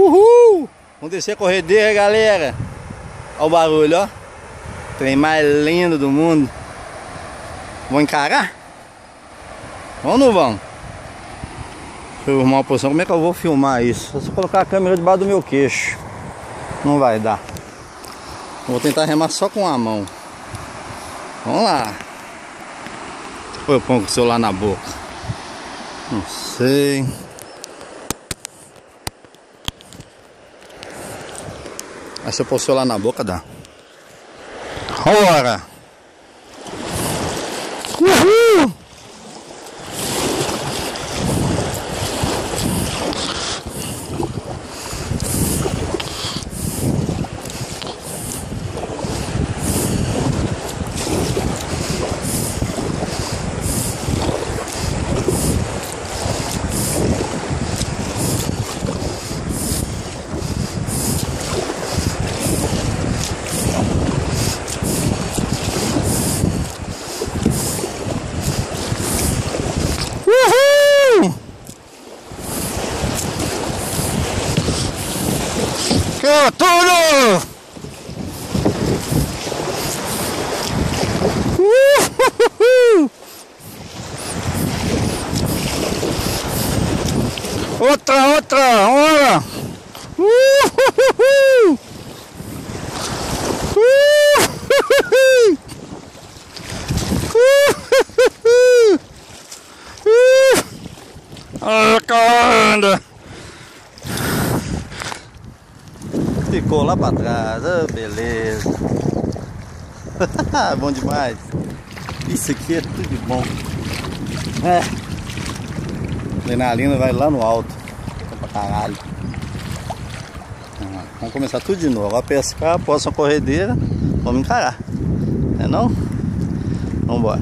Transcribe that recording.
Uhul! Vamos descer a corredeira, galera. Olha o barulho, ó. Trem mais lindo do mundo. Vamos encarar? Vamos ou não vamos? Deixa eu arrumar uma posição. Como é que eu vou filmar isso? Se eu colocar a câmera debaixo do meu queixo. Não vai dar. Vou tentar remar só com a mão. Vamos lá. Ou eu ponho o celular na boca? Não sei. Aí se eu pôr celular na boca, dá. Bora! Uhul! Uhul! Que tudo! Outra, outra, olha! Uhul! Olha a onda! Ficou lá pra trás, ah, beleza. bom demais. Isso aqui é tudo de bom. É. Adrenalina vai lá no alto. Pra caralho. Vamos começar tudo de novo. A pescar, próxima corredeira. Vamos encarar. É não? Vamos embora.